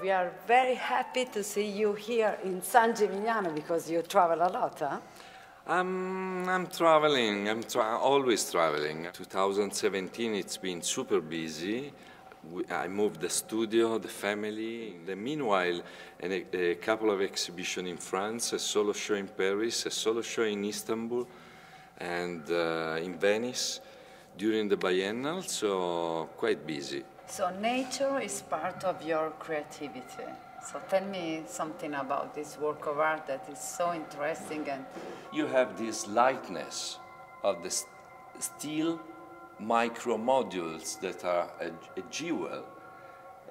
we are very happy to see you here in San Gimignano because you travel a lot, huh? I'm, I'm traveling, I'm tra always traveling. 2017, it's been super busy. I moved the studio, the family. The meanwhile, a, a couple of exhibitions in France, a solo show in Paris, a solo show in Istanbul, and uh, in Venice during the biennial, so quite busy. So nature is part of your creativity. So tell me something about this work of art that is so interesting and you have this lightness of the steel micro modules that are a, a jewel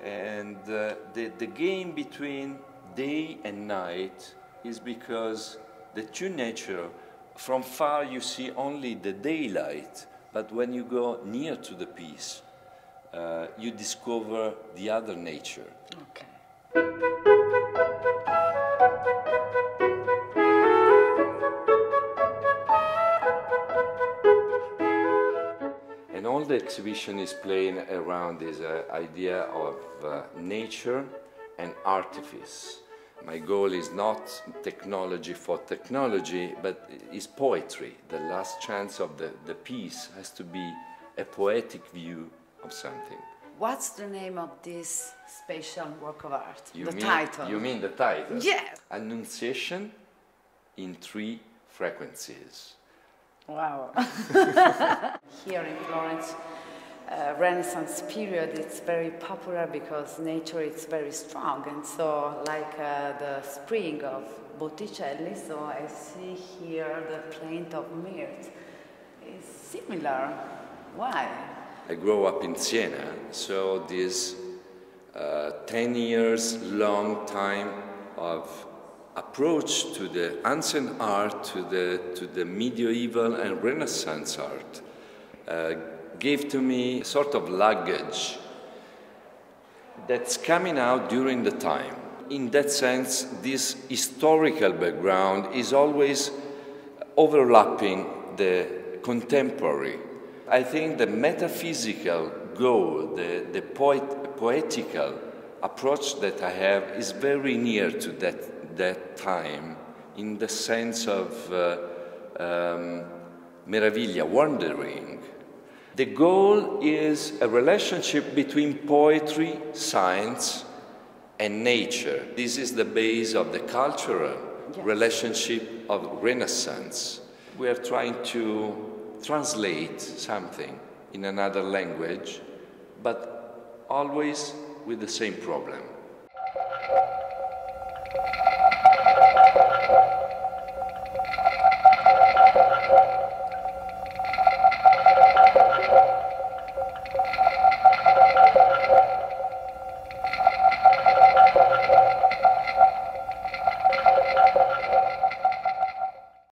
and uh, the, the game between day and night is because the true nature from far you see only the daylight but when you go near to the piece uh, you discover the other nature. Okay. And all the exhibition is playing around this uh, idea of uh, nature and artifice. My goal is not technology for technology, but is poetry. The last chance of the, the piece has to be a poetic view of something. What's the name of this special work of art? You the mean, title? You mean the title? Yes. Annunciation in three frequencies. Wow. Here in Florence, uh, Renaissance period, it's very popular because nature is very strong. And so, like uh, the spring of Botticelli, so I see here the plaint of Myrrh is similar. Why? I grew up in Siena, so this uh, 10 years long time of approach to the ancient art, to the, to the medieval and Renaissance art, uh, gave to me sort of luggage that's coming out during the time. In that sense, this historical background is always overlapping the contemporary I think the metaphysical goal, the, the poet, poetical approach that I have is very near to that, that time in the sense of uh, um, meraviglia, wondering. The goal is a relationship between poetry, science, and nature. This is the base of the cultural yes. relationship of Renaissance. We are trying to translate something in another language, but always with the same problem.